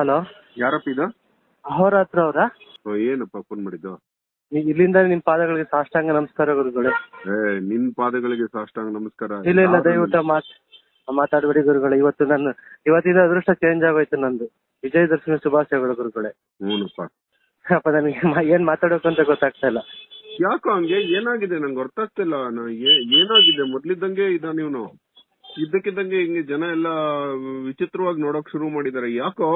Hello? ಯಾರಪ್ಪ ಇದು? ಅಹೋರಾತ್ರ ಅವರಾ? ಓ, ಏನಪ್ಪ ಫೋನ್ ಮಾಡಿದ್ದು? ಇಲ್ಲಿಂದ ನಿಮ್ ಪಾದಗಳಿಗೆ ಸಾಷ್ಟಾಂಗ ನಮಸ್ಕಾರ ಗುರುಗಳೇ. ಏ ನಿನ್ ಪಾದಗಳಿಗೆ ಸಾಷ್ಟಾಂಗ ನಮಸ್ಕಾರ. ಇಲ್ಲ ಇಲ್ಲ ದಯವಿಟ್ಟು ಮಾತ್ ಮಾತಾಡಬೇಡಿ ಗುರುಗಳೇ. ಇವತ್ತು ನನ್ನ ಇವತ್ತಿನ ಅದೃಷ್ಟ ಚೇಂಜ್ ಆಗೋಯ್ತು ನಂದು. ವಿಜಯದರ್ಶನ ಶುಭಾಶಯಗಳು ಗುರುಗಳೇ. ಹ್ಞೂನಪ್ಪ ಅಪ್ಪ ನನಗೆ ಮ- ಏನ್ ಮಾತಾಡಬೇಕು ಅಂತ ಗೊತ್ತಾಗ್ತಾ ಇಲ್ಲ. ಯಾಕೋ ಹಂಗೆ? ಏನಾಗಿದೆ? ನಂಗೆ ಗೊತ್ತಾಗ್ತಿಲ್ಲ. ನಾ- ಏ- ಏನಾಗಿದೆ? ಮೊದ್ಲಿದ್ದಂಗೆ ಇದ ಇವನು ಇದ್ದಕ್ಕಿದ್ದಂಗೆ ಹಿಂಗೆ ಜನ ಎಲ್ಲ ವಿಚಿತ್ರವಾಗಿ ನೋಡಕ್ ಶುರು ಮಾಡಿದಾರೆ. ಯಾಕೋ?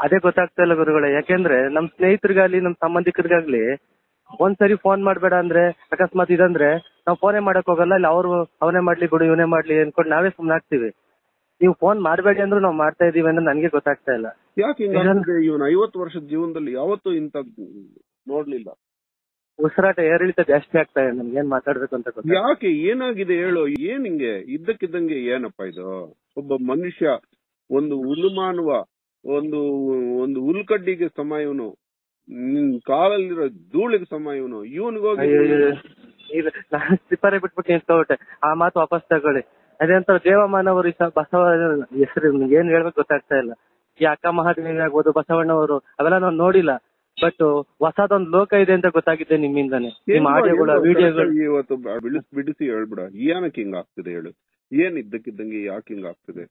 ಅದೇ ಗೊತ್ತಾಗ್ತಾ ಇಲ್ಲ ಗುರುಗಳೇ. ಯಾಕೆಂದ್ರೆ ನಮ್ ಸ್ನೇಹಿತರಿಗಾಗ್ಲಿ ನಮ್ ಸಂಬಂಧಿಕರಿಗಾಗ್ಲಿ ಒಂದ್ಸರಿ ಫೋನ್ ಮಾಡ್ಬೇಡ ಅಂದ್ರೆ ಅಕಸ್ಮಾತ್ ಇದಂದ್ರೆ ನಾವ್ ಫೋನೇ ಮಾಡಕ್ ಹೋಗಲ್ಲ. ಇಲ್ಲ ಅವ್ರು ಅವನೇ ಮಾಡ್ಲಿ ಬಿಡು ಇವನೇ ಮಾಡ್ಲಿ ಅನ್ಕೊಂಡು ನಾವೇ ಸುಮ್ನೆ ಆಗ್ತೀವಿ. ನೀವು ಫೋನ್ ಮಾಡ್ಬೇಡಿ ಅಂದ್ರೂ ನಾವ್ ಮಾಡ್ತಾ ಇದೀವಿ ಅಂದ್ರೆ ನನ್ಗೆ ಗೊತ್ತಾಗ್ತಾ ಇಲ್ಲ. ಯಾಕೆ ಹಿಂಗಾಗ್ತಿದೆ ಐವತ್ ಐವತ್ತು ವರ್ಷದ ಜೀವನದಲ್ಲಿ ಯಾವತ್ತೂ ಇಂತ ನೋಡ್ಲಿಲ್ಲ. ಉಸಿರಾಟ ಏರಿಳಿತ ಜಾಸ್ತಿ ಆಗ್ತಾ ಇದೆ. ನಮ್ಗೆ ಏನ್ ಮಾತಾಡ್ಬೇಕು ಅಂತ ಯಾಕೆ? ಏನಾಗಿದೆ ಹೇಳು. ಏನ್ ಹಿಂಗೆ? ಇದ್ದಕ್ಕಿದ್ದಂಗೆ ಏನಪ್ಪ ಇದು? ಒಬ್ಬ ಮನುಷ್ಯ ಒಂದು ಉಲುಮಾನುವ ಒಂದು ಒಂದು ಹುಲ್ಕಡ್ಡಿಗೆ ಸಮ ಇವನು ನಿನ್ ಕಾಲಲ್ಲಿರೋ ಧೂಳಿಗೆ ಸಮ ಇವನು. ಇವನಿಗೋಗಿ ಅಯ್ಯೋ, ಅಯ್ಯೋ. ಇದು ನಾನು ಸ್ಲಿಪ್ಪರೇ ಬಿಟ್ಬಿಟ್ಟು ನಿಂತ್ಕೊಬಿಟ್ಟೆ ಆ ಮಾತು ವಾಪಸ್ ತಗೊಳ್ಳಿ. ಅದೇಂತ ದೇವಮಾನವರು ಬಸವ ಹೆಸರು ನಿಮ್ಗೆ ಏನ್ ಹೇಳ್ಬೇಕು ಗೊತ್ತಾಗ್ತಾ ಇಲ್ಲ. ಈ ಅಕ್ಕ ಮಹಾದೇವಿ ಆಗ್ಬೋದು ಬಸವಣ್ಣವರು ಅವೆಲ್ಲ ನಾವು ನೋಡಿಲ್ಲ. ಬಟ್ ಹೊಸದೊಂದು ಲೋಕ ಇದೆ ಅಂತ ಗೊತ್ತಾಗಿದೆ ನಿಮ್ಮಿಂದಾನೆ. ನಿಮ್ಮ ಆಡಿಯೋಗಳು ವಿಡಿಯೋಗಳು ಇವತ್ತು ಬಿಡಿಸಿ ಬಿಡಿಸಿ ಹೇಳ್ಬಿಡ. ಏನಕ್ಕೆ ಹಿಂಗ ಆಗ್ತಿದೆ ಹೇಳು. ಏನ್ ಇದ್ದಕ್ಕಿದ್ದಂಗೆ ಯಾಕೆ ಹಿಂಗ ಆಗ್ತಿದೆ?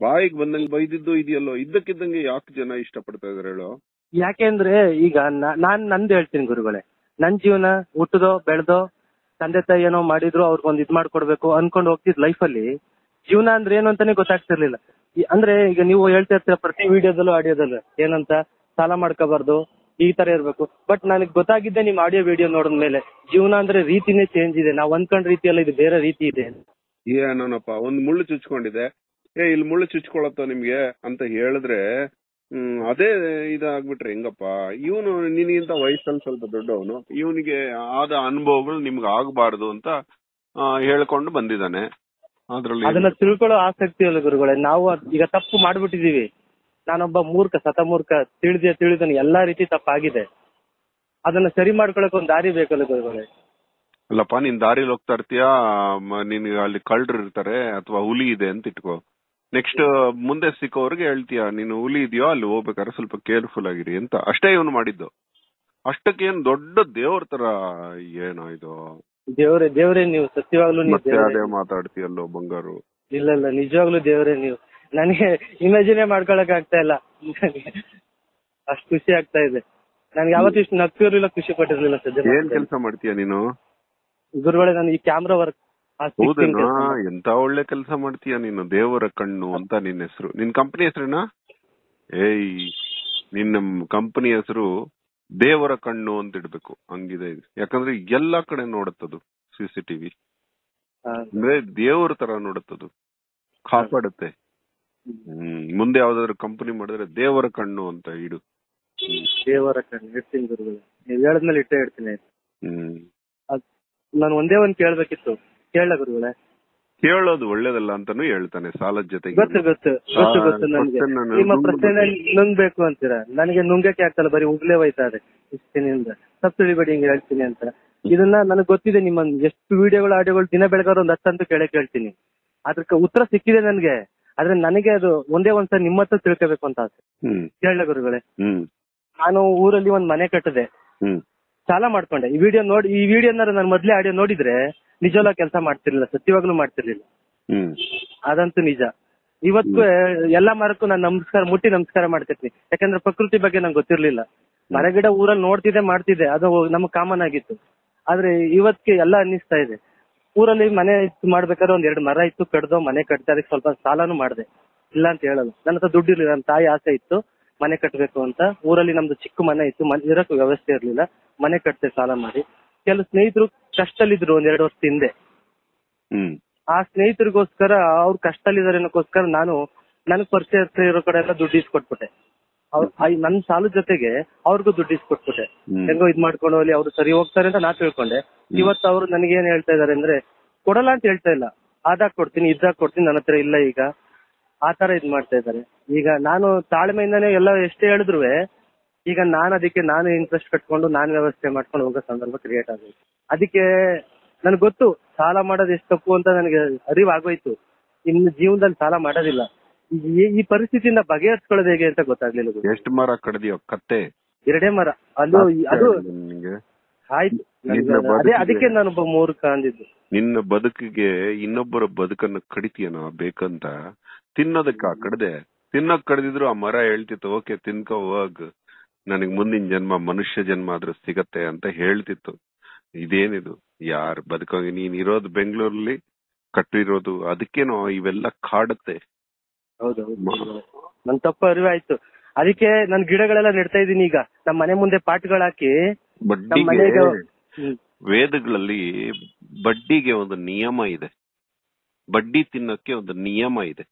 ಬಾಯಿಗೆ ಬಂದಂಗೆ ಬೈದಿದ್ದು ಇದೆಯಲ್ಲೋ ಇದ್ದಕ್ಕಿದ್ದಂಗೆ ಯಾಕೆ ಜನ ಇಷ್ಟಪಡ್ತಾ ಇದಾರೆ ಹೇಳು? ಯಾಕೆಂದ್ರೆ ಈಗ ನಾನ್ ನಂದು ಹೇಳ್ತೀನಿ ಗುರುಗಳೇ. ನನ್ ಜೀವನ ಹುಟ್ಟದೋ ಬೆಳ್ದೋ ತಂದೆ ತಾಯಿ ಏನೋ ಮಾಡಿದ್ರು ಅವ್ರಿಗೊಂದು ಇದ್ ಮಾಡ್ಕೊಡ್ಬೇಕು ಅನ್ಕೊಂಡು ಹೋಗ್ತಿದ್ ಲೈಫ್ ಅಲ್ಲಿ ಜೀವನ ಅಂದ್ರೆ ಏನು ಅಂತಾನೆ ಗೊತ್ತಾಗ್ತಿರ್ಲಿಲ್ಲ. ಅಂದ್ರೆ ಈಗ ನೀವು ಹೇಳ್ತಾ ಇರ್ತೀರ ಪ್ರತಿ ವಿಡಿಯೋದಲ್ಲೂ ಆಡಿಯೋದಲ್ಲೂ ಏನಂತ ಸಾಲ ಮಾಡ್ಕೋಬಾರ್ದು ಈ ತರ ಇರ್ಬೇಕು. ಬಟ್ ನನಗೆ ಗೊತ್ತಾಗಿದ್ದೆ ನಿಮ್ ಆಡಿಯೋ ವಿಡಿಯೋ ನೋಡಿದ ಮೇಲೆ ಜೀವನ ಅಂದ್ರೆ ರೀತಿನೇ ಚೇಂಜ್ ಇದೆ. ನಾವ್ ಅನ್ಕೊಂಡ್ ರೀತಿಯಲ್ಲ ಇದು ಬೇರೆ ರೀತಿ ಇದೆ ಏನೋನಪ್ಪ ಒಂದ್ ಮುಳ್ಳು ಚುಚ್ಕೊಂಡಿದೆ. ಏ ಇಲ್ಲಿ ಮುಳ್ಳು ಚುಚ್ಕೊಳತ್ತ ನಿಮ್ಗೆ ಅಂತ ಹೇಳಿದ್ರೆ ಹ್ಮ್ ಅದೇ ಇದಾಗ್ಬಿಟ್ರೆ ಹೆಂಗಪ್ಪ? ಇವನು ನಿನಗಿಂತ ವಯಸ್ಸಲ್ಲಿ ಸ್ವಲ್ಪ ದೊಡ್ಡವನು ಇವನಿಗೆ ಆದ ಅನುಭವಗಳು ನಿಮ್ಗೆ ಆಗಬಾರ್ದು ಅಂತ ಹೇಳ್ಕೊಂಡು ಬಂದಿದ್ದಾನೆ. ಅದ್ರಲ್ಲಿ ಅದನ್ನ ತಿಳ್ಕೊಳ್ಳೋ ಆಸಕ್ತಿ ಅಲ್ಲ ಗುರುಗಳೇ ನಾವು ಈಗ ತಪ್ಪು ಮಾಡ್ಬಿಟ್ಟಿದೀವಿ ನಾನೊಬ್ಬ ಮೂರ್ಖ ಸತಮೂರ್ಖ ತಿಳಿದೇ ತಿಳಿದನು ಎಲ್ಲಾ ರೀತಿ ತಪ್ಪಾಗಿದೆ. ಅದನ್ನ ಸರಿ ಮಾಡ್ಕೊಳಕ್ ಒಂದ್ ದಾರಿ ಬೇಕಲ್ಲ ಗುರುಗಳೇ? ಅಲ್ಲಪ್ಪ ನೀನ್ ದಾರಿಲಿ ಹೋಗ್ತಾ ಇರ್ತೀಯಾ? ನಿನ್ ಅಲ್ಲಿ ಕಳ್ಳರು ಇರ್ತಾರೆ ಅಥವಾ ಹುಲಿ ಇದೆ ಅಂತ ಇಟ್ಕೋ. ನೆಕ್ಸ್ಟ್ ಮುಂದೆ ಸಿಕ್ಕೋರ್ಗೆ ಹೇಳ್ತೀಯ ನೀನು ಹುಲಿ ಇದೆಯೋ ಅಲ್ಲಿ ಹೋಗ್ಬೇಕಾದ್ರೆ ಸ್ವಲ್ಪ ಕೇರ್ಫುಲ್ ಆಗಿರಿ ಅಂತ. ಅಷ್ಟೇ ಇವನು ಮಾಡಿದ್ದು. ಅಷ್ಟಕ್ಕೇನ್ ದೊಡ್ಡ ದೇವ್ರ ತರ ಏನೋ ಇದು. ದೇವ್ರೆ ದೇವ್ರೆ ನೀವು ಸತ್ಯವಾಗ್ಲೂ ಮತ್ತೆ. ಅದೇ ಮಾತಾಡ್ತೀಯಲ್ಲೋ ಬಂಗಾರು. ಇಲ್ಲ ಇಲ್ಲ ನಿಜವಾಗ್ಲೂ ದೇವ್ರೆ ನೀವು. ನನಗೆ ಇಮ್ಯಾಜಿನೇ ಮಾಡ್ಕೊಳಕ್ ಆಗ್ತಾ ಇಲ್ಲ. ಅಷ್ಟು ಖುಷಿ ಆಗ್ತಾ ಇದೆ. ನನ್ಗೆ ಯಾವತ್ತೂ ಇಷ್ಟು ನಗ್ತಿರ್ಲಿಲ್ಲ ಖುಷಿ ಪಟ್ಟಿರ್ಲಿಲ್ಲ ಸದ್ಯ ಏನ್ ಕೆಲಸ ಮಾಡ್ತೀಯ ನೀನು. ಗುರುಗಳೇ ನಾನು ಈ ಕ್ಯಾಮ್ರಾ ವರ್ಕ್ ಹೌದೇನಾ? ಎಂತ ಒಳ್ಳೆ ಕೆಲಸ ಮಾಡ್ತೀಯ ನೀನು? ದೇವರ ಕಣ್ಣು ಅಂತ ನಿನ್ನ ಹೆಸರು. ನಿನ್ ಕಂಪನಿ ಹೆಸರೇನಾ? ಏಯ್ ನಿನ್ನ ಕಂಪನಿ ಹೆಸರು ದೇವರ ಕಣ್ಣು ಅಂತ ಇಡ್ಬೇಕು. ಹಂಗಿದೆ. ಯಾಕಂದ್ರೆ ಎಲ್ಲಾ ಕಡೆ ನೋಡುತ್ತದು ಸಿಸಿಟಿವಿ ಅಂದ್ರೆ ದೇವರ ತರ ನೋಡತ್ತದು. ಕಾಪಾಡುತ್ತೆ. ಮುಂದೆ ಯಾವ್ದಾದ್ರು ಕಂಪನಿ ಮಾಡಿದ್ರೆ ದೇವರ ಕಣ್ಣು ಅಂತ ಇಡು. ದೇವರ ಕಣ್ಣು ಇಡ್ತೀನಿ ಗುರುಗಳೇ. ನೀವು ಹೇಳದ್ಮೇಲೆ ಇಟ್ಟೇ ಇಡ್ತೀನಿ. ಹ್ಮ್. ನಾನು ಒಂದೇ ಒಂದ್ ಕೇಳ್ಬೇಕಿತ್ತು. ಕೇಳ ಗುರುಗಳೇ. ಕೇಳೋದು ಒಳ್ಳೇದಲ್ಲ ಅಂತಾನು ಹೇಳ್ತಾನೆ ಸಾಲದ ಜೊತೆ ಗೊತ್ತು ಗೊತ್ತು ಗೊತ್ತು ಗೊತ್ತು ನನ್ಗೆ. ನಿಮ್ಮ ಪ್ರಶ್ನೆ ನುಂಗ್ಬೇಕು ಅಂತೀರಾ? ನನಗೆ ನುಂಗಕ್ಕೆ ಆಗ್ತಲ್ಲ ಬರೀ ಉಗ್ಲೇ ಹೋಯ್ತಾ ಇದೆ ಇಷ್ಟಿನಿಂದ ತಪ್ಪು ತಿಳಿಬೇಡಿ ಹಿಂಗೆ ಹೇಳ್ತೀನಿ ಅಂತ. ಇದನ್ನ ನನಗೆ ಗೊತ್ತಿದೆ ನಿಮ್ಮ ಎಷ್ಟು ವಿಡಿಯೋಗಳು ಆಡಿಯೋಗಳು ದಿನ ಬೆಳಗಾರ ಒಂದ್ ಹತ್ತಂತೂ ಕೇಳಕ್ ಕೇಳ್ತೀನಿ. ಅದಕ್ಕೆ ಉತ್ತರ ಸಿಕ್ಕಿದೆ ನನ್ಗೆ. ಆದ್ರೆ ನನಗೆ ಅದು ಒಂದೇ ಒಂದ್ಸಲ ನಿಮ್ಮ ಹತ್ರ ತಿಳ್ಕೋಬೇಕು ಅಂತ ಆಸೆ. ಹ್ಮ್. ಕೇಳ ಗುರುಗಳೇ. ಹ್ಮ್. ನಾನು ಊರಲ್ಲಿ ಒಂದ್ ಮನೆ ಕಟ್ಟಿದೆ. ಹ್ಮ್. ಸಾಲ ಮಾಡ್ಕೊಂಡೆ. ಈ ವಿಡಿಯೋ ನೋಡಿ ಈ ವಿಡಿಯೋನಾರ ನಾನು ಮೊದ್ಲೇ ಆಡಿಯೋ ನೋಡಿದ್ರೆ ನಿಜವಲ್ಲ ಕೆಲಸ ಮಾಡ್ತಿರ್ಲಿಲ್ಲ ಸತ್ಯವಾಗ್ಲೂ ಮಾಡ್ತಿರ್ಲಿಲ್ಲ. ಹ್ಮ್. ಅದಂತೂ ನಿಜ. ಇವತ್ತು ಎಲ್ಲಾ ಮರಕ್ಕೂ ನಾನು ನಮಸ್ಕಾರ ಮುಟ್ಟಿ ನಮಸ್ಕಾರ ಮಾಡ್ತಿರ್ತೀನಿ. ಯಾಕಂದ್ರೆ ಪ್ರಕೃತಿ ಬಗ್ಗೆ ನಂಗೆ ಗೊತ್ತಿರ್ಲಿಲ್ಲ. ಮರಗಿಡ ಊರಲ್ಲಿ ನೋಡ್ತಿದ್ದೆ ಮಾಡ್ತಿದ್ದೆ. ಅದು ನಮ್ಗೆ ಕಾಮನ್ ಆಗಿತ್ತು. ಆದ್ರೆ ಇವತ್ತಿಗೆ ಎಲ್ಲ ಅನ್ನಿಸ್ತಾ ಇದೆ. ಊರಲ್ಲಿ ಮನೆ ಇತ್ತು ಮಾಡ್ಬೇಕಾದ್ರೆ ಒಂದ್ ಎರಡು ಮರ ಇತ್ತು ಕಡ್ದು ಮನೆ ಕಟ್ತಾ ಅದಕ್ಕೆ ಸ್ವಲ್ಪ ಸಾಲನು ಮಾಡಿದೆ. ಇಲ್ಲ ಅಂತ ಹೇಳಲ್ಲ ನನ್ನ ಹತ್ರ ದುಡ್ಡು ಇರ್ಲಿಲ್ಲ ನನ್ನ ತಾಯಿ ಆಸೆ ಇತ್ತು ಮನೆ ಕಟ್ಟಬೇಕು ಅಂತ. ಊರಲ್ಲಿ ನಮ್ದು ಚಿಕ್ಕ ಮನೆ ಇತ್ತು ಮನೆ ಇರಕ್ಕೂ ವ್ಯವಸ್ಥೆ ಇರ್ಲಿಲ್ಲ. ಮನೆ ಕಟ್ತೆ ಸಾಲ ಮಾಡಿ. ಕೆಲವು ಸ್ನೇಹಿತರು ಕಷ್ಟದಲ್ಲಿದ್ರು ಒಂದ್ ಎರಡು ವರ್ಷ ಹಿಂದೆ. ಹ್ಮ್. ಆ ಸ್ನೇಹಿತರಿಗೋಸ್ಕರ ಅವ್ರು ಕಷ್ಟದಲ್ಲಿದ್ದಾರೆ ಅನ್ನೋಕ್ಕೋಸ್ಕರ ನಾನು ನನಗ್ ಪರಿಚಯ ಇರೋ ಕಡೆ ಎಲ್ಲ ದುಡ್ಡು ಇಸ್ಕೊಟ್ಬಿಟ್ಟೆ. ಅವ್ರ್- ಆ- ನನ್ ಸಾಲದ ಜೊತೆಗೆ ಅವ್ರಿಗೂ ದುಡ್ಡು ಇಸ್ಕೊಟ್ಬಿಟ್ಟೆ. ಹ್ಮ್. ಹೆಂಗೋ ಇದ್ ಮಾಡ್ಕೊಂಡು ಹೋಗ್ಲಿ ಅವ್ರು ಸರಿ ಹೋಗ್ತಾರೆ ಅಂತ ನಾ ತಿಳ್ಕೊಂಡೆ. ಇವತ್ತು ಅವ್ರು ನನಗೆ ಏನ್ ಹೇಳ್ತಾ ಇದಾರೆ ಅಂದ್ರೆ ಕೊಡಲ್ಲ ಅಂತ ಹೇಳ್ತಾ ಇಲ್ಲ. ಆದಾಗ ಕೊಡ್ತೀನಿ ಇದ್ದಾಗ ಕೊಡ್ತೀನಿ ನನ್ನ ಹತ್ರ ಇಲ್ಲ ಈಗ. ಆ ತರ ಇದ್ ಮಾಡ್ತಾ ಇದ್ದಾರೆ. ಈಗ ನಾನು ತಾಳ್ಮೆಯಿಂದಾನೇ ಎಲ್ಲ ಎಷ್ಟೇ ಹೇಳಿದ್ರು ಈಗ ನಾನು ಅದಕ್ಕೆ ನಾನು ಇಂಟ್ರೆಸ್ಟ್ ಕಟ್ಕೊಂಡು ನಾನು ವ್ಯವಸ್ಥೆ ಮಾಡ್ಕೊಂಡು ಹೋಗೋ ಸಂದರ್ಭ ಕ್ರಿಯೇಟ್ ಆಗೋಯ್ತು. ಅದಕ್ಕೆ ನನಗೆ ಗೊತ್ತು ಸಾಲ ಮಾಡೋದು ಎಷ್ಟು ತಪ್ಪು ಅಂತ ನನಗೆ ಅರಿವಾಗೋಯ್ತು. ಇನ್ನು ಜೀವನದಲ್ಲಿ ಸಾಲ ಮಾಡೋದಿಲ್ಲ. ಈ- ಈ ಪರಿಸ್ಥಿತಿಯಿಂದ ಬಗೆಹರಿಸ್ಕೊಳ್ಳೋದು ಹೇಗೆ ಅಂತ ಗೊತ್ತಾಗ್ಲಿಲ್ಲ ಗುರು. ಎಷ್ಟು ಮರ ಕಡ್ದಿಯೋ ಕತ್ತೆ? ಎರಡೇ ಮರ. ಅದು ಅದು ಆಯ್ತು. ಅದೇ ಅದಕ್ಕೆ ನಾನೊಬ್ಬ ಮೂರ್ಖ ಅಂದಿದ್ದು. ನಿನ್ನ ಬದುಕಿಗೆ ಇನ್ನೊಬ್ಬರ ಬದುಕನ್ನ ಕಡಿತೀಯನೋ ಬೇಕಂತ ತಿನ್ನೋದಕ್ಕ ಕಡದೆ. ತಿನ್ನೋಕ್ ಕಡ್ದಿದ್ರು ಆ ಮರ ಹೇಳ್ತಿತ್ತು ಓಕೆ ತಿನ್ಕೋ ಹೋಗ್. ನನಗ್ ಮುಂದಿನ ಜನ್ಮ ಮನುಷ್ಯ ಜನ್ಮ ಆದ್ರೂ ಸಿಗತ್ತೆ ಅಂತ ಹೇಳ್ತಿತ್ತು. ಇದೇನಿದು? ಯಾರ್ ಬದುಕೋಗಿ ನೀನ್ ಇರೋದು ಬೆಂಗಳೂರಲ್ಲಿ ಕಟ್ಟಿರೋದು ಅದಕ್ಕೇನೋ ಇವೆಲ್ಲ ಕಾಡುತ್ತೆ. ನನ್ ತಪ್ಪು ಅರಿವಾಯ್ತು. ಅದಕ್ಕೆ ನನ್ ಗಿಡಗಳೆಲ್ಲ ನೆಡ್ತಾ ಇದೀನಿ ಈಗ. ನಮ್ಮ ಮನೆ ಮುಂದೆ ಪಾಟ್ಗಳು ವೇದಗಳಲ್ಲಿ ಬಡ್ಡಿಗೆ ಒಂದು ನಿಯಮ ಇದೆ. ಬಡ್ಡಿ ತಿನ್ನಕ್ಕೆ ಒಂದು ನಿಯಮ ಇದೆ.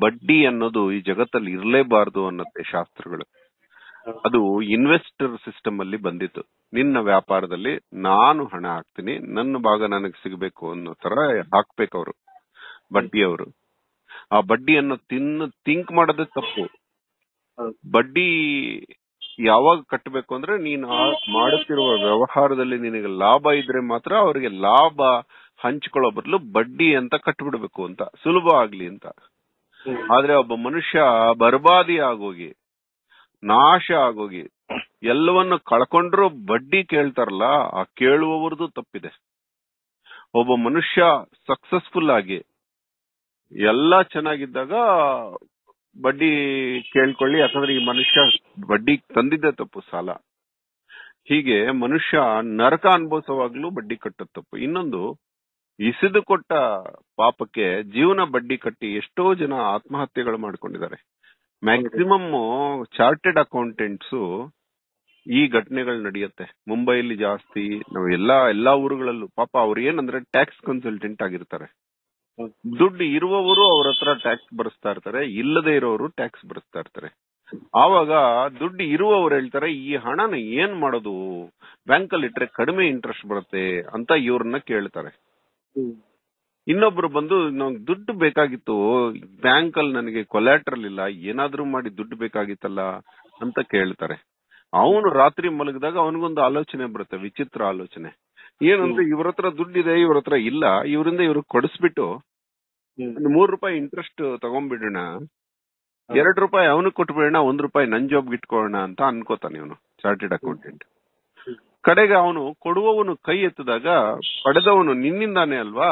ಬಡ್ಡಿ ಅನ್ನೋದು ಈ ಜಗತ್ತಲ್ಲಿ ಇರಲೇಬಾರದು ಅನ್ನತ್ತೆ ಶಾಸ್ತ್ರಗಳು. ಅದು ಇನ್ವೆಸ್ಟರ್ ಸಿಸ್ಟಮ್ ಅಲ್ಲಿ ಬಂದಿತ್ತು. ನಿನ್ನ ವ್ಯಾಪಾರದಲ್ಲಿ ನಾನು ಹಣ ಹಾಕ್ತೀನಿ ನನ್ನ ಭಾಗ ನನಗೆ ಸಿಗಬೇಕು ಅನ್ನೋ ತರ ಹಾಕ್ಬೇಕು ಅವರು ಬಡ್ಡಿಯವರು. ಆ ಬಡ್ಡಿಯನ್ನು ತಿನ್ನು ತಿಂಕ್ ಮಾಡೋದೇ ತಪ್ಪು. ಬಡ್ಡಿ ಯಾವಾಗ ಕಟ್ಟಬೇಕು ಅಂದ್ರೆ ನೀನು ಮಾಡುತ್ತಿರುವ ವ್ಯವಹಾರದಲ್ಲಿ ನಿನಗೆ ಲಾಭ ಇದ್ರೆ ಮಾತ್ರ ಅವರಿಗೆ ಲಾಭ ಹಂಚ್ಕೊಳ್ಳೋ ಬದಲು ಬಡ್ಡಿ ಅಂತ ಕಟ್ಬಿಡ್ಬೇಕು ಅಂತ ಸುಲಭ ಆಗ್ಲಿ ಅಂತ. ಆದ್ರೆ ಒಬ್ಬ ಮನುಷ್ಯ ಬರ್ಬಾದಿ ಆಗೋಗಿ ನಾಶ ಆಗೋಗಿ ಎಲ್ಲವನ್ನು ಕಳ್ಕೊಂಡ್ರು ಬಡ್ಡಿ ಕೇಳ್ತಾರಲ್ಲ ಆ ಕೇಳುವವರದು ತಪ್ಪಿದೆ. ಒಬ್ಬ ಮನುಷ್ಯ ಸಕ್ಸಸ್ಫುಲ್ ಆಗಿ ಎಲ್ಲ ಚೆನ್ನಾಗಿದ್ದಾಗ ಬಡ್ಡಿ ಕೇಳ್ಕೊಳ್ಳಿ, ಯಾಕಂದ್ರೆ ಈ ಮನುಷ್ಯ ಬಡ್ಡಿ ತಂದಿದ್ದೆ ತಪ್ಪು, ಸಾಲ. ಹೀಗೆ ಮನುಷ್ಯ ನರಕ ಅನುಭವಿಸುವಾಗ್ಲೂ ಬಡ್ಡಿ ಕಟ್ಟೋದ್ ತಪ್ಪು. ಇನ್ನೊಂದು ಇಸಿದು ಕೊಟ್ಟ ಪಾಪಕ್ಕೆ ಜೀವನ ಬಡ್ಡಿ ಕಟ್ಟಿ ಎಷ್ಟೋ ಜನ ಆತ್ಮಹತ್ಯೆಗಳು ಮಾಡ್ಕೊಂಡಿದ್ದಾರೆ. ಮ್ಯಾಕ್ಸಿಮಮ್ ಚಾರ್ಟೆಡ್ ಅಕೌಂಟೆಂಟ್ಸ್ ಈ ಘಟನೆಗಳು ನಡೆಯುತ್ತೆ. ಮುಂಬೈಲಿ ಜಾಸ್ತಿ, ನಾವು ಎಲ್ಲಾ ಎಲ್ಲಾ ಊರುಗಳಲ್ಲೂ ಪಾಪ ಅವ್ರು ಏನಂದ್ರೆ ಟ್ಯಾಕ್ಸ್ ಕನ್ಸಲ್ಟೆಂಟ್ ಆಗಿರ್ತಾರೆ. ದುಡ್ಡು ಇರುವವರು ಅವ್ರ ಹತ್ರ ಟ್ಯಾಕ್ಸ್ ಬರ್ಸ್ತಾ ಇರ್ತಾರೆ, ಇಲ್ಲದೆ ಇರೋರು ಟ್ಯಾಕ್ಸ್ ಬರ್ಸ್ತಾ ಇರ್ತಾರೆ. ಆವಾಗ ದುಡ್ಡು ಇರುವವರು ಹೇಳ್ತಾರೆ, ಈ ಹಣನ ಏನ್ ಮಾಡೋದು? ಬ್ಯಾಂಕ್ ಅಲ್ಲಿ ಇಟ್ರೆ ಕಡಿಮೆ ಇಂಟ್ರೆಸ್ಟ್ ಬರುತ್ತೆ ಅಂತ ಇವ್ರನ್ನ ಕೇಳ್ತಾರೆ. ಇನ್ನೊಬ್ರು ಬಂದು ನಮ್ಗೆ ದುಡ್ಡು ಬೇಕಾಗಿತ್ತು ಬ್ಯಾಂಕ್ ಅಲ್ಲಿ ನನಗೆ ಕೊಲ್ಯಾಟ್ರಲ್ ಇಲ್ಲ, ಏನಾದ್ರೂ ಮಾಡಿ ದುಡ್ಡು ಬೇಕಾಗಿತ್ತಲ್ಲ? ಅಂತ ಕೇಳ್ತಾರೆ. ಅವನು ರಾತ್ರಿ ಮಲಗಿದಾಗ ಅವನಿಗೊಂದು ಆಲೋಚನೆ ಬರುತ್ತೆ, ವಿಚಿತ್ರ ಆಲೋಚನೆ. ಏನಂದ್ರೆ ಇವ್ರ ಹತ್ರ ದುಡ್ಡಿದೆ ಇವ್ರ ಹತ್ರ ಇಲ್ಲ ಇವರಿಂದ ಇವ್ರಿಗೆ ಕೊಡಿಸ್ಬಿಟ್ಟು. ಒಂದು ಮೂರ್ ರೂಪಾಯಿ ಇಂಟ್ರೆಸ್ಟ್ ತಗೊಂಡ್ಬಿಡೋಣ. ಎರಡ್ ರೂಪಾಯಿ ಅವನಿಗೆ ಕೊಟ್ಬಿಡೋಣ ಒಂದ್ ರೂಪಾಯಿ ನನ್ ಜಾಬ್ ಇಟ್ಕೊಳ್ಳೋಣ ಅಂತ ಅನ್ಕೋತಾನೆ ಇವನು ಚಾರ್ಟೆಡ್ ಅಕೌಂಟೆಂಟ್ ಕಡೆಗೆ ಅವನು ಕೊಡುವವನು ಕೈ ಎತ್ತಿದಾಗ ಪಡೆದವನು ನಿನ್ನಿಂದಾನೆ ಅಲ್ವಾ?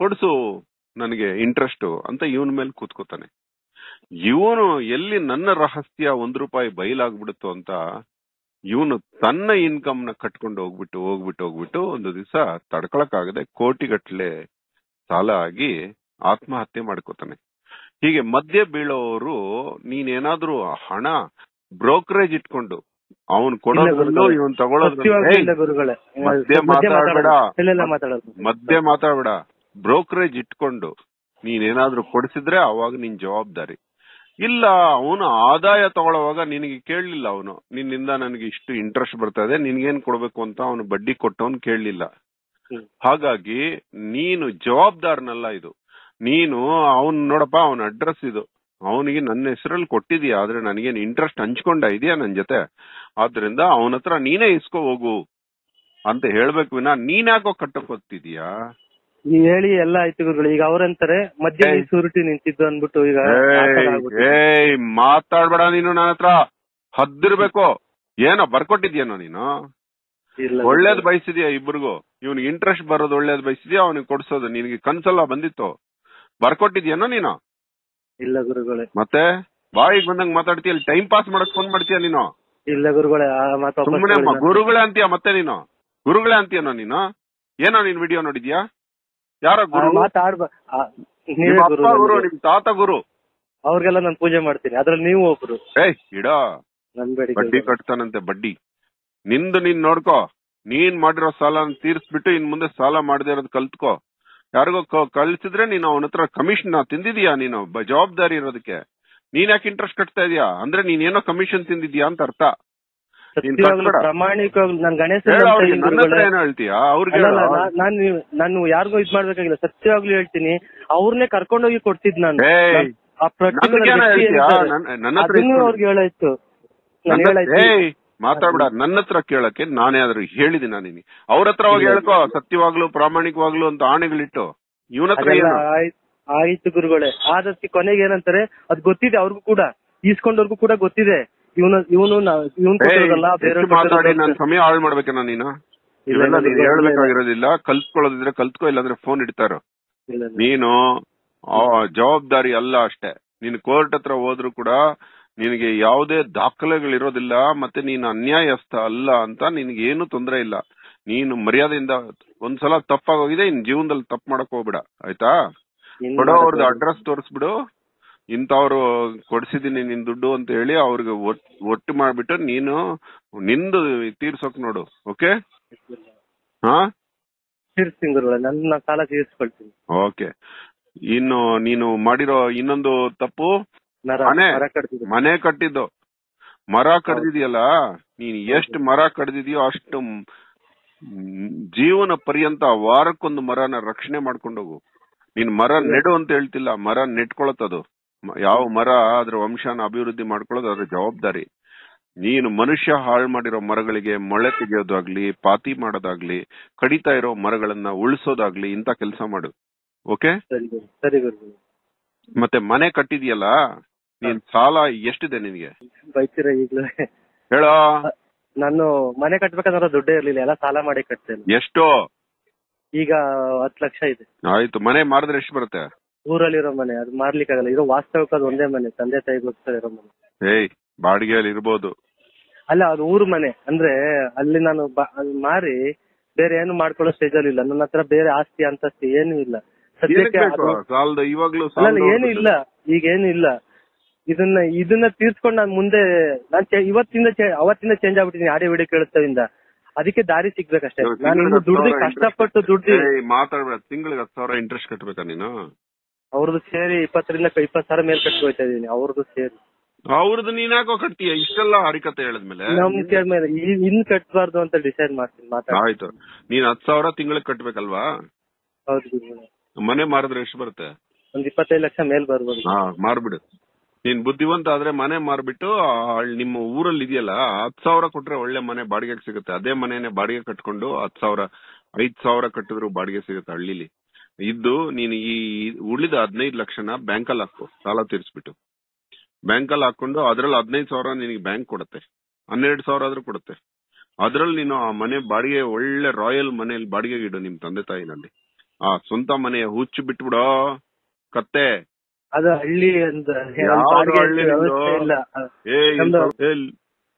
ಕೊಡಿಸು ನನಗೆ ಇಂಟ್ರೆಸ್ಟ್ ಅಂತ ಇವನ್ ಮೇಲೆ ಕೂತ್ಕೋತಾನೆ. ಇವನು ಎಲ್ಲಿ ನನ್ನ ರಹಸ್ಯ ಒಂದ್ ರೂಪಾಯಿ ಬಯಲಾಗ್ಬಿಡುತ್ತೋ ಅಂತ ಇವನು ತನ್ನ ಇನ್ಕಮ್ನ ಕಟ್ಕೊಂಡು ಹೋಗ್ಬಿಟ್ಟು ಹೋಗ್ಬಿಟ್ಟು ಹೋಗ್ಬಿಟ್ಟು ಒಂದು ದಿವಸ ತಡ್ಕೊಳಕ್ಕಾಗದೆ ಕೋಟಿಗಟ್ಲೆ ಸಾಲ ಆಗಿ ಆತ್ಮಹತ್ಯೆ ಮಾಡ್ಕೋತಾನೆ ಹೀಗೆ ಮಧ್ಯ ಬೀಳೋರು ನೀನೇನಾದ್ರೂ ಹಣ ಬ್ರೋಕರೇಜ್ ಇಟ್ಕೊಂಡು ಅವನ್ ಕೊಡೋದ್ರಲ್ಲೂ ಗುರುಗಳೇ. ಇವನ್ ತಗೊಳೋದ್ರಿಂದ ತಗೊಳೋದ್ರಲ್ಲೂ ಮಾತಾಡ್ಬೇಡ. ಮಧ್ಯೆ ಮಾತಾಡ್ಬೇಡ ಬ್ರೋಕರೇಜ್ ಇಟ್ಕೊಂಡು ನೀನೇನಾದ್ರೂ ಕೊಡಿಸಿದ್ರೆ ಅವಾಗ ನಿನ್ ಜವಾಬ್ದಾರಿ ಇಲ್ಲ ಅವನು ಆದಾಯ ತಗೊಳ್ಳುವಾಗ ನಿನಗೆ ಕೇಳಲಿಲ್ಲ ಅವನು. ನಿನ್ನಿಂದ ನನಗೆ ಇಷ್ಟು ಇಂಟ್ರೆಸ್ಟ್ ಬರ್ತಾ ಇದೆ ನಿನ್ಗೇನ್ ಕೊಡ್ಬೇಕು ಅಂತ ಅವನು ಬಡ್ಡಿ ಕೊಟ್ಟವನು ಕೇಳಲಿಲ್ಲ. ಹಾಗಾಗಿ ನೀನು ಜವಾಬ್ದಾರನಲ್ಲ ಇದು. ನೀನು ಅವನ್ ನೋಡಪ್ಪ ಅವನ ಅಡ್ರೆಸ್ ಇದು. ಅವನಿಗೆ ನನ್ನ ಹೆಸರಲ್ಲಿ ಕೊಟ್ಟಿದೀಯಾ ಆದ್ರೆ ನನಗೇನು ಇಂಟ್ರೆಸ್ಟ್ ಹಂಚ್ಕೊಂಡ ಇದೆಯಾ ನನ್ ಜೊತೆ? ಆದ್ರಿಂದ ಅವನ ಹತ್ರ ನೀನೇ ಇಸ್ಕೋ ಹೋಗು ಅಂತ ಹೇಳ್ಬೇಕು ವಿನ ನೀನ್ ಯಾಕೋ ಕಟ್ಟಕ್ ಹೋಗ್ತಿದ್ಯಾ ಈ ಹೇಳಿ ಎಲ್ಲ ಆಯ್ತು ಗುರುಗಳು ಈಗ ಅವ್ರಂತಾರೆ ಮಧ್ಯ ಏಯ್. ಸೂರಿಟಿ ನಿಂತಿದ್ದು ಅನ್ಬಿಟ್ಟು ಈಗ ಆಗ್ಬಿಟ್ಟಿದೆ. ಏಯ್ ಮಾತಾಡ್ಬೇಡ ನೀನು ನನ್ನ ಹತ್ರ. ಹದ್ದಿರ್ಬೇಕು. ಏನೋ ಬರ್ಕೊಟ್ಟಿದ್ಯೇನೋ ನೀನು? ಇಲ್ಲ ಒಳ್ಳೇದ್ ಬಯಸಿದ್ಯಾ ಇಬ್ರಿಗೂ? ಇವ್ನಿಗೆ ಇಂಟ್ರೆಸ್ಟ್ ಬರೋದು ಒಳ್ಳೇದ್ ಬಯಸಿದ್ಯಾ? ಅವನಿಗೆ ಕೊಡ್ಸೋದು? ನಿನ್ಗೆ ಕನ್ಸಲ್ಲ ಬಂದಿತ್ತು. ಬರ್ಕೊಟ್ಟಿದ್ಯೇನೋ ನೀನು? ಇಲ್ಲ ಗುರುಗಳೇ. ಮತ್ತೆ? ಬಾಯಿಗೆ ಬಂದಂಗ್ ಮಾತಾಡ್ತೀಯ? ಟೈಮ್ ಪಾಸ್ ಮಾಡಕ್ ಫೋನ್ ಮಾಡ್ತೀಯ ನೀನು? ಇಲ್ಲ ಗುರುಗಳೇ ಆ ಮಾತು ವಾಪಸ್ ಸುಮ್ಮನೆ ತಗೊಳ್ಳಿ ನಾನು. ಗುರುಗಳೇ ಅಂತೀಯ ಮತ್ತೆ ನೀನು? ಗುರುಗಳೇ ಅಂತೀಯನೋ ನೀನು? ಏನೋ ನೀನ್ ವಿಡಿಯೋ ನೋಡಿದ್ಯಾ? ಯಾರ ಗುರು? ಮಾತಾಡ್ಬ ನೀವೇ ಗುರು. ನಿಮ್ ತಾತ ಗುರು? ಅವ್ರಿಗೆಲ್ಲ ನಾನು ಪೂಜೆ ಮಾಡ್ತೀನಿ. ಅದ್ರಲ್ಲಿ ನೀವು ಒಬ್ರು. ಏಯ್ ಇಡೋ. ಬಡ್ಡಿ ಕಟ್ತಾನಂತೆ ಬಡ್ಡಿ. ನಿಂದು ನೀನ್ ನೋಡ್ಕೋ. ನೀನ್ ಮಾಡಿರೋ ಸಾಲ ತೀರ್ಸ್ಬಿಟ್ಟು ಇನ್ ಮುಂದೆ ಸಾಲ ಮಾಡದೇ ಇರೋದ್ ಕಲ್ತ್ಕೋ. ಯಾರಿಗೋ ಕಲ್ಸಿದ್ರೆ ಕಳ್ಸಿದ್ರೆ ನೀನು ಅವನ ಹತ್ರ ಕಮಿಷನ್ ತಿಂದಿದ್ಯಾ ನೀನು? ಜವಾಬ್ದಾರಿ ಇರೋದಕ್ಕೆ. ನೀನ್ ಯಾಕೆ ಇಂಟ್ರೆಸ್ಟ್ ಕಟ್ತಾ ಇದೀಯಾ? ಅಂದ್ರೆ ನೀನೇನೋ ಏನೋ ಕಮಿಷನ್ ತಿಂದಿದ್ಯಾ ಅಂತ ಅರ್ಥ. ಸತ್ಯವಾಗ್ಲೂ. ಪ್ರಾಮಾಣಿಕವಾಗಿ ನನ್ ಗಣೇಶ ಹೇಳ್ತೀಯಾ? ಅವ್ರಿಗೆ ನಾನು ನಾನು ಯಾರಿಗೂ ಇದ್ ಮಾಡ್ಬೇಕಾಗಿಲ್ಲ. ಸತ್ಯವಾಗ್ಲೂ ಹೇಳ್ತೀನಿ. ಅವ್ರನ್ನೇ ಕರ್ಕೊಂಡೋಗಿ ಕೊಡ್ತಿದ್ ನಾನು. ಆ ಅವ್ರಿಗೆ ಹೇಳಾಯ್ತು. ಮಾತಾಡ್ಬೇಡ. ನನ್ನ ಹತ್ರ ಕೇಳಕ್ಕೆ ನಾನೇ ಆದ್ರೂ ಹೇಳಿದಿನ ನೀನು ಅವ್ರ ಹತ್ರ ಹೋಗಿ ಹೇಳಕೋ ಸತ್ಯವಾಗ್ಲು ಪ್ರಾಮಾಣಿಕವಾಗ್ಲು ಅಂತ ಆಣೆಗಳಿಟ್ಟು. ಇವನ ಹತ್ರ ಆಯ್ತು ಗುರುಗಳೇ. ಆದಷ್ಟು ಕೊನೆಗೆ ಏನಂತಾರೆ ಅದ್ ಗೊತ್ತಿದೆ ಅವ್ರಿಗೂ ಕೂಡ. ಈಸ್ಕೊಂಡವ್ರಿಗೂ ಕೂಡ ಗೊತ್ತಿದೆ. ಇವನು ಇವನು ಇವನ್ ಕೊಟ್ಟಿರೋದಲ್ಲ ಬೇರೆ ಹೆಚ್ಚು ಮಾತಾಡಿ ನಾನು ಸಮಯ ಹಾಳು ಮಾಡ್ಬೇಕೇನ ನೀನು? ಇವೆಲ್ಲ ಇಲ್ಲ, ನೀನ್ ಹೇಳ್ಬೇಕಾಗಿರೋದಿಲ್ಲ. ಕಲ್ತ್ಕೊಳ್ಳೋದಿದ್ರೆ ಕಲ್ತ್ಕೋ ಇಲ್ಲಾಂದ್ರೆ ಫೋನ್ ಇಡ್ತಾರೋ ನೀನು ಜವಾಬ್ದಾರಿ ಅಲ್ಲ ಅಷ್ಟೇ. ನೀನು ಕೋರ್ಟ್ ಹತ್ರ ಹೋದ್ರು ಕೂಡ ನಿನಗೆ ಯಾವುದೇ ದಾಖಲೆಗಳಿರೋದಿಲ್ಲ ಮತ್ತೆ ನೀನು ಅನ್ಯಾಯಸ್ಥ ಅಲ್ಲ ಅಂತ ನಿನಗೆ ಏನು ತೊಂದರೆ ಇಲ್ಲ. ನೀನು ಮರ್ಯಾದೆಯಿಂದ ಒಂದ್ಸಲ ತಪ್ಪಾಗೋಗಿದೆ ಇನ್ ಜೀವನದಲ್ಲಿ ತಪ್ಪು ಮಾಡಕ್ ಹೋಗ್ಬಿಡ. ಆಯ್ತಾ? ಕೊಡೋ ಅವ್ರದ್ದು ಅಡ್ರೆಸ್ ತೋರಿಸ್ಬಿಡು. ಇಂಥವ್ರು ಕೊಡ್ಸಿದೀನಿ ನಿನ್ ದುಡ್ಡು ಅಂತ ಹೇಳಿ ಅವ್ರಿಗೆ ಒಟ್- ಒಟ್ಟು ಮಾಡ್ಬಿಟ್ಟು ನೀನು ನಿಂದು ತೀರ್ಸೋಕ್ ನೋಡು ಓಕೆ? ಹಾ? ತೀರ್ಸ್ತೀನಿ ಗುರುಗಳೇ ನನ್ನ ಸಾಲ ತೀರಿಸ್ಕೊಳ್ತೀನಿ. ಓಕೆ. ಇನ್ನು ನೀನು ಮಾಡಿರೋ ಇನ್ನೊಂದು ತಪ್ಪು? ನರ ಮನೆ. ಮನೆ ಕಟ್ಟಿದ್ದು. ಮರ ಕಡ್ದಿದ್ಯಲ್ಲ ನೀನ್ ಎಷ್ಟು ಮರ ಕಡ್ದಿದ್ಯೋ ಅಷ್ಟು ಜೀವನ ಪರ್ಯಂತ ವಾರಕ್ಕೊಂದು ಮರನ ರಕ್ಷಣೆ ಮಾಡ್ಕೊಂಡೋಗು. ನೀನ್ ಮರ ನೆಡು ಅಂತ ಹೇಳ್ತಿಲ್ಲ ಮರ ನೆಟ್ಕೊಳತ್ತದು. ಯಾವ ಮರ ಅದ್ರ ವಂಶನ ಅಭಿವೃದ್ಧಿ ಮಾಡ್ಕೊಳ್ಳೋದು ಅದ್ರ ಜವಾಬ್ದಾರಿ. ನೀನು ಮನುಷ್ಯ ಹಾಳು ಮಾಡಿರೋ ಮರಗಳಿಗೆ ಮೊಳೆ ತೆಗೆಯೋದಾಗ್ಲಿ ಪಾತಿ ಮಾಡೋದಾಗ್ಲಿ ಕಡಿತಾ ಇರೋ ಮರಗಳನ್ನ ಉಳಿಸೋದಾಗ್ಲಿ ಇಂತ ಕೆಲಸ ಮಾಡು. ಓಕೆ? ಸರಿ ಗುರು ಸರಿ ಗುರುಗಳೇ ಮತ್ತೆ ಮನೆ ಕಟ್ಟಿದ್ಯಲ್ಲ ನೀನ್ ಸಾಲ ಎಷ್ಟಿದೆ ನಿನ್ಗೆ? ಬೈತೀರ ಈಗ್ಲೇ. ಹೇಳೋ. ನಾನು ಮನೆ ಕಟ್ಬೇಕಂದ್ರೆ ದುಡ್ಡೇ ಇರ್ಲಿಲ್ಲ ಎಲ್ಲ ಸಾಲ ಮಾಡಿ ಕಟ್ತೇನೆ. ಎಷ್ಟು? ಈಗ ಹತ್ತು ಲಕ್ಷ ಇದೆ. ಆಯ್ತು ಮನೆ ಮಾರಿದ್ರೆ ಎಷ್ಟು ಬರುತ್ತೆ? ಊರಲ್ಲಿರೋ ಮನೆ ಅದು ಮಾರ್ಲಿಕ್ಕಾಗಲ್ಲ. ಇರೋ ವಾಸ್ತವಿಕ ಅದು ಒಂದೇ ಮನೆ ತಂದೆ ತಾಯಿಗೋಸ್ಕರ ಇರೋ ಮನೆ. ಏಯ್ ಬಾಡಿಗೆಯಲ್ಲಿ ಇರ್ಬೋದು. ಅಲ್ಲ ಅದು ಊರ್ ಮನೆ. ಅಂದ್ರೆ ಅಲ್ಲಿ ನಾನು ಬ- ಅದು ಮಾರಿ ಬೇರೆ ಏನು ಮಾಡ್ಕೊಳ್ಳೋ ಸ್ಟೇಜ್ ಅಲ್ಲಿ ಇಲ್ಲ. ನನ್ನ ಹತ್ರ ಬೇರೆ ಆಸ್ತಿ ಅಂತಸ್ತಿ ಏನು ಇಲ್ಲ. ಸದ್ಯಕ್ಕೆ ಏನಕ್ ಬೇಕು? ಅದು- ಸಾಲದ ಇವಾಗ್ಲೂ ಅಲ್ಲ ಸಾಲದ ಏನು ಇಲ್ಲ. ಈಗ ಏನು ಇಲ್ಲ. ಇದನ್ನ ಇದನ್ನ ತೀರ್ಸ್ಕೊಂಡು ನಾನು ಮುಂದೆ ನಾನ್ ಚೆ- ಇವತ್ತಿಂದ ಚೆ- ಅವತ್ತಿಂದ ಚೇಂಜ್ ಆಗ್ಬಿಟ್ಟಿದ್ದೀನಿ ಆಡಿಯೋ ವಿಡಿಯೋ ಕೇಳಿಸ್ತವಿಂದ ಅದಕ್ಕೆ ದಾರಿ ಸಿಗ್ಬೇಕಷ್ಟೇ. ನಾನು ಇನ್ನು ದುಡ್ದು ಕಷ್ಟಪಟ್ಟು ದುಡ್ದು ಏಯ್ ಮಾತಾಡ್ಬೇಡ. ತಿಂಗಳಿಗೆ ಹತ್ತು ಸಾವಿರ ಇಂಟ್ರೆಸ್ಟ್ ಕಟ್ಬೇಕಾ ನೀನು? ಅವ್ರದ್ದು ಸೇರಿ ಇಪ್ಪತ್ತರಿಂದ ಇಪ್ಪತ್ತು ಸಾವಿರ ಮೇಲೆ ಕಟ್ಕೊಳ್ತಾ ಇದೀನಿ ಅವ್ರದ್ದು ಸೇರಿ. ಅವ್ರದ್ದು ನೀನ್ ಯಾಕೋ ಕಟ್ತೀಯ? ಇಷ್ಟೆಲ್ಲ ಹರಿಕತೆ ಹೇಳಿದ್ಮೇಲೆ? ನಮ್ ಕೇಳ್ ಮೇಲೆ ಈ- ಇನ್ ಕಟ್ಬಾರ್ದು ಅಂತ ಡಿಸೈಡ್ ಮಾಡ್ತೀನಿ ಮಾತಾಡ ಆಯ್ತು. ನೀನ್ ಹತ್ ಸಾವಿರ ತಿಂಗಳಿಗೆ ಕಟ್ಬೇಕಲ್ವಾ? ಹೌದು ಗುರುಗಳೇ. ಮನೆ ಮಾರಿದ್ರೆ ಎಷ್ಟು ಬರುತ್ತೆ? ಒಂದ್ ಇಪ್ಪತ್ತೈದು ಲಕ್ಷ ಮೇಲ್ ಬರ್ಬೋದು. ಹಾ ಮಾರ್ಬಿಡು. ನೀನ್ ಬುದ್ಧಿವಂತ ಆದ್ರೆ ಮನೆ ಮಾರ್ಬಿಟ್ಟು ಆ ನಿಮ್ಮ ಊರಲ್ಲಿ ಇದೆಯಲ್ಲ ಹತ್ ಸಾವಿರ ಕೊಟ್ರೆ ಒಳ್ಳೆ ಮನೆ ಬಾಡಿಗೆಗೆ ಸಿಗುತ್ತೆ. ಅದೇ ಮನೆನೆ ಬಾಡಿಗೆ ಕಟ್ಕೊಂಡು ಹತ್ ಸಾವಿರ ಐದ್ ಸಾವಿರ ಕಟ್ಟಿದ್ರು ಬಾಡಿಗೆ ಸಿಗುತ್ತೆ ಹಳ್ಳಿಲಿ. ಇದ್ದು ನೀನು ಈ ಉಳಿದ ಹದಿನೈದು ಲಕ್ಷನ ಬ್ಯಾಂಕಲ್ಲಿ ಹಾಕು ಸಾಲ ತೀರಿಸ್ಬಿಟ್ಟು. ಬ್ಯಾಂಕಲ್ಲಿ ಹಾಕೊಂಡು ಅದ್ರಲ್ಲಿ ಹದಿನೈದು ಸಾವಿರ ನಿನಗೆ ಬ್ಯಾಂಕ್ ಕೊಡುತ್ತೆ ಹನ್ನೆರಡು ಸಾವಿರ ಆದ್ರೂ ಕೊಡುತ್ತೆ. ಅದ್ರಲ್ಲಿ ನೀನು ಆ ಮನೆ ಬಾಡಿಗೆ ಒಳ್ಳೆ ರಾಯಲ್ ಮನೆಯಲ್ಲಿ ಬಾಡಿಗೆಗೆ ಇಡು ನಿಮ್ ತಂದೆ ತಾಯಿನಲ್ಲಿ. ಆ ಸ್ವಂತ ಮನೆಯ ಹುಚ್ಚು ಬಿಟ್ಬಿಡೋ ಕತ್ತೆ. ಅದು ಹಳ್ಳಿ ಅಂತ ಬಾಡಿಗೆ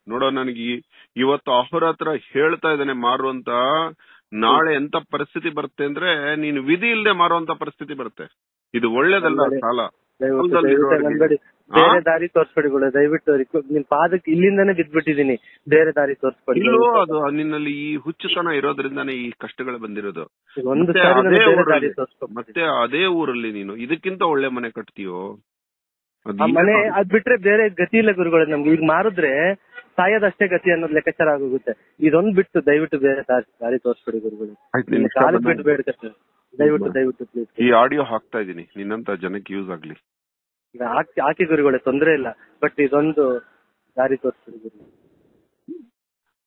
ನೋಡೋ ನನಗೆ ಇವತ್ತು ಅಹೋರಾತ್ರ ಹತ್ರ ಹೇಳ್ತಾ ಇದ್ದಾನೆ ಮಾರು ಅಂತ. ನಾಳೆ ಎಂತ ಪರಿಸ್ಥಿತಿ ಬರುತ್ತೆ ಅಂದ್ರೆ ನೀನು ವಿಧಿ ಇಲ್ಲದೆ ಮಾರುವಂತ ಪರಿಸ್ಥಿತಿ ಬರುತ್ತೆ. ಇದು ಒಳ್ಳೇದಲ್ಲ ಸಾಲ? ಬೇರೆ ದಾರಿ ತೋರ್ಸ್ಬೇಡಿ ದಯವಿಟ್ಟು ನಿನ್ ಪಾದಕ್ಕೆ ಇಲ್ಲಿಂದಾನೇ ಬಿದ್ಬಿಟ್ಟಿದೀನಿ ಬೇರೆ ದಾರಿ ತೋರಿಸ್ಬಿಡಿ ಇಲ್ಲೋ ಅದು ನಿನ್ನಲ್ಲಿ ಈ ಹುಚ್ಚುತನ ಇರೋದ್ರಿಂದಾನೇ ಈ ಕಷ್ಟಗಳು ಬಂದಿರೋದು. ಒಂದು ಮತ್ತೆ ಅದೇ ಊರಲ್ಲಿ ನೀನು ಇದಕ್ಕಿಂತ ಒಳ್ಳೆ ಮನೆ ಕಟ್ತೀಯೋ? ಮನೆ? ಅದ್ ಬಿಟ್ರೆ ಬೇರೆ ಗತಿ ಇಲ್ಲ ಗುರುಗಳು ನಮ್ಗೆ. ಈಗ ಮಾರಿದ್ರೆ ಸಾಯೋದಷ್ಟೇ ಗತಿ ಅನ್ನೋದು ಲೆಕ್ಕಾಚಾರ ಆಗೋಗುತ್ತೆ. ಇದೊಂದ್ ಬಿಟ್ಟು ದಯವಿಟ್ಟು ಬೇರೆ ದಾರಿ ತೋರಿಸ್ಬಿಡಿ ಗುರುಗಳು. ಕಾಲಿಗೆ. ಬಿಟ್ಟು ಬೇಡ ದಯವಿಟ್ಟು ದಯವಿಟ್ಟು ಪ್ಲೀಸ್ ಈ ಆಡಿಯೋ ಹಾಕ್ತಾ ಇದೀನಿ ನಿನ್ನಂತ ಜನಕ್ಕೆ ಯೂಸ್ ಆಗ್ಲಿ. ಹಾಕಿ ಹಾಕಿ ಗುರುಗಳೇ ತೊಂದ್ರೆ ಇಲ್ಲ. ಬಟ್ ಇದೊಂದು ದಾರಿ ತೋರಿಸ್ಬಿಡಿ ಗುರು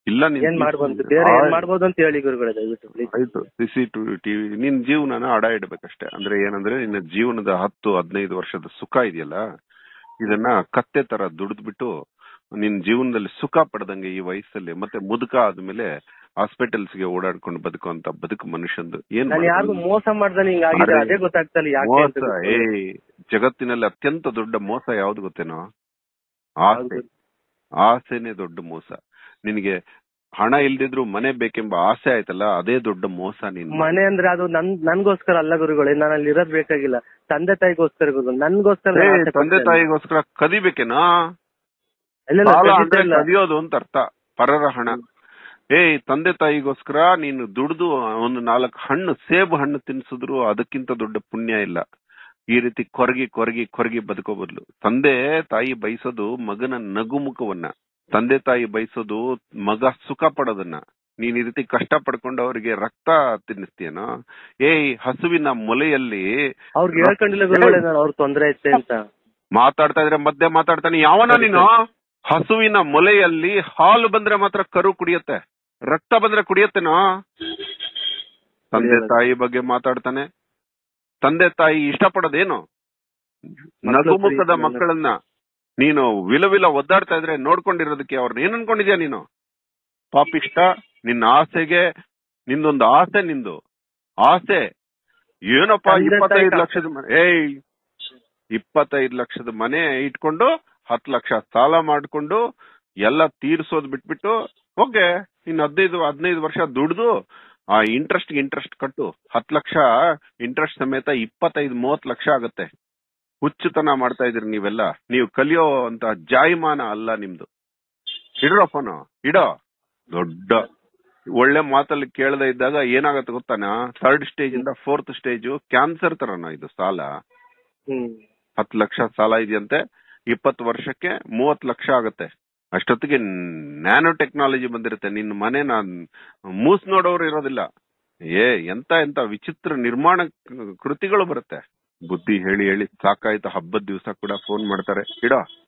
ಇಲ್ಲ ನೀನ್ ಏನ್ ಮಾಡ್ಬೋದು ಬೇರೆ ಏನ್ ಮಾಡ್ಬೋದು ಅಂತ ಹೇಳಿ ಗುರುಗಳೇ ದಯವಿಟ್ಟು ಆಯ್ತು ಸಿಸಿ ಟಿವಿ ನಿನ್ ಜೀವನನ ಅಡ ಇಡ್ಬೇಕಷ್ಟೇ. ಅಂದ್ರೆ ಏನಂದ್ರೆ ನಿನ್ನ ಜೀವನದ ಹತ್ತು ಹದಿನೈದು ವರ್ಷದ ಸುಖ ಇದೆಯಲ್ಲ? ಇದನ್ನ ಕತ್ತೆ ತರ ದುಡಿದ್ಬಿಟ್ಟು ನಿನ್ ಜೀವನದಲ್ಲಿ ಸುಖ ಪಡೆದಂಗೆ ಈ ವಯಸ್ಸಲ್ಲಿ ಮತ್ತೆ ಮುದುಕ ಆದ್ಮೇಲೆ ಹಾಸ್ಪಿಟಲ್ಸ್ಗೆ ಓಡಾಡ್ಕೊಂಡು ಬದುಕುವಂತ ಬದುಕು ಮನುಷ್ಯಂದು. ಏನ್ ಮೋಸ ಅದೇ ಗೊತ್ತಾಗ್ತಲ್ಲ ಏ ಜಗತ್ತಿನಲ್ಲಿ ಅತ್ಯಂತ ದೊಡ್ಡ ಮೋಸ ಯಾವ್ದು ಗೊತ್ತೇನೋ? ಆಸೆ. ಆಸೆನೆ ದೊಡ್ಡ ಮೋಸ. ನಿನಗೆ ಹಣ ಇಲ್ದಿದ್ರು ಮನೆ ಬೇಕೆಂಬ ಆಸೆ ಆಯ್ತಲ್ಲ ಅದೇ ದೊಡ್ಡ ಮೋಸ ನೀನ್ ಮನೆ ಅಂದ್ರೆ ಅದು ನನ್ ನನ್ಗೋಸ್ಕರ ಅಲ್ಲ ಗುರುಗಳೇ ನಾನು ಅಲ್ಲಿ ಇರೋದ್ ಬೇಕಾಗಿಲ್ಲ. ತಂದೆ ತಾಯಿಗೋಸ್ಕರ ನನ್ಗೋಸ್ಕರ ತಂದೆ ತಾಯಿಗೋಸ್ಕರ ಕದಿಬೇಕೇನಾ? ಕದಿಯೋದು ಅಂತ ಅರ್ಥ ಪರರ ಹಣ. ಏ ತಂದೆ ತಾಯಿಗೋಸ್ಕರ ನೀನು ದುಡ್ದು ಒಂದು ನಾಲ್ಕು ಹಣ್ಣು ಸೇಬು ಹಣ್ಣು ತಿನ್ಸಿದ್ರು ಅದಕ್ಕಿಂತ ದೊಡ್ಡ ಪುಣ್ಯ ಇಲ್ಲ. ಈ ರೀತಿ ಕೊರಗಿ ಕೊರಗಿ ಕೊರಗಿ ಬದುಕೋ ಬದಲು. ತಂದೆ ತಾಯಿ ಬಯಸೋದು ಮಗನ ನಗುಮುಖವನ್ನ. ತಂದೆ ತಾಯಿ ಬಯಸೋದು ಮಗ ಸುಖ ಪಡೋದನ್ನ. ನೀನ್ ಈ ರೀತಿ ಕಷ್ಟ ಪಡ್ಕೊಂಡು ಅವ್ರಿಗೆ ರಕ್ತ ತಿನ್ನಿಸ್ತೀಯನೋ? ಏಯ್ ಹಸುವಿನ ಮೊಲೆಯಲ್ಲಿ ಅವ್ರಿಗೆ ಹೇಳ್ಕೊಂಡಿಲ್ಲ ಅವ್ರ ತೊಂದ್ರೆ ಐತೆ ಅಂತ. ಮಾತಾಡ್ತಾ ಇದ್ರೆ ಮಧ್ಯೆ ಮಾತಾಡ್ತಾನೆ. ಯಾವನ ನೀನು? ಹಸುವಿನ ಮೊಲೆಯಲ್ಲಿ ಹಾಲು ಬಂದ್ರೆ ಮಾತ್ರ ಕರು ಕುಡಿಯತ್ತೆ. ರಕ್ತ ಬಂದ್ರೆ ಕುಡಿಯುತ್ತೇನೋ? ತಂದೆ ತಾಯಿ ಬಗ್ಗೆ ಮಾತಾಡ್ತಾನೆ. ತಂದೆ ತಾಯಿ ಇಷ್ಟಪಡೋದೇನು? ನಗುಮುಖದ ಮಕ್ಕಳನ್ನ ನೀನು ವಿಲ ವಿಲ ಒದ್ದಾಡ್ತಾ ಇದ್ರೆ ನೋಡ್ಕೊಂಡಿರೋದಕ್ಕೆ ಅವ್ರನ್ನ ಏನ್ ಅನ್ಕೊಂಡಿದ್ಯಾ ನೀನು? ಪಾಪಿಷ್ಟ ನಿನ್ನ ಆಸೆಗೆ ನಿಂದೊಂದು ಆಸೆ ನಿಂದು. ಆಸೆ. ಏನಪ್ಪ ತಂದೆ ಇಪ್ಪತ್ತೈದು ಲಕ್ಷದ ಮನೆ ಏಯ್ ಇಪ್ಪತ್ತೈದು ಲಕ್ಷದ ಮನೆ ಇಟ್ಕೊಂಡು ಹತ್ತು ಲಕ್ಷ ಸಾಲ ಮಾಡ್ಕೊಂಡು ಎಲ್ಲ ತೀರ್ಸೋದ್ ಬಿಟ್ಬಿಟ್ಟು ಓಕೆ ಇನ್ ಹದಿನೈದು ಹದಿನೈದು ವರ್ಷ ದುಡ್ದು ಆ ಇಂಟ್ರೆಸ್ಟ್ ಇಂಟ್ರೆಸ್ಟ್ ಕಟ್ಟು. ಹತ್ತು ಲಕ್ಷ ಇಂಟ್ರೆಸ್ಟ್ ಸಮೇತ ಇಪ್ಪತ್ತೈದು ಮೂವತ್ತು ಲಕ್ಷ ಆಗತ್ತೆ. ಹುಚ್ಚುತನ ಮಾಡ್ತಾ ಇದೀರಿ ನೀವೆಲ್ಲ. ನೀವು ಕಲಿಯೋ ಅಂತ ಜಾಯಮಾನ ಅಲ್ಲ ನಿಮ್ದು. ಇಡ್ರಪ್ಪನ ಇಡೋ. ದೊಡ್ಡ. ಒಳ್ಳೆ ಮಾತಲ್ಲಿ ಕೇಳದೆ ಇದ್ದಾಗ ಏನಾಗತ್ತೆ ಗೊತ್ತಾನ? ಥರ್ಡ್ ಸ್ಟೇಜ್ ಇಂದ ಫೋರ್ತ್ ಸ್ಟೇಜ್ ಕ್ಯಾನ್ಸರ್ ತರನ ಇದು ಸಾಲ. ಹ್ಮ್. ಹತ್ತು ಲಕ್ಷ ಸಾಲ ಇದೆಯಂತೆ. ಇಪ್ಪತ್ತು ವರ್ಷಕ್ಕೆ ಮೂವತ್ತು ಲಕ್ಷ ಆಗುತ್ತೆ. ಅಷ್ಟೊತ್ತಿಗೆ ನ್ಯಾನೋ ಟೆಕ್ನಾಲಜಿ ಬಂದಿರುತ್ತೆ. ನಿನ್ನ ನಾನ್ ಮೂಸ್ ನೋಡೋರು ಇರೋದಿಲ್ಲ. ಏ, ಎಂತ ಎಂತ ವಿಚಿತ್ರ ನಿರ್ಮಾಣ ಕೃತಿಗಳು ಬರುತ್ತೆ. ಬುದ್ಧಿ ಹೇಳಿ ಹೇಳಿ ಸಾಕಾಯ್ತು ಹಬ್ಬದ ದಿವಸ ಕೂಡ ಫೋನ್ ಮಾಡ್ತಾರೆ. ಇಡೋ.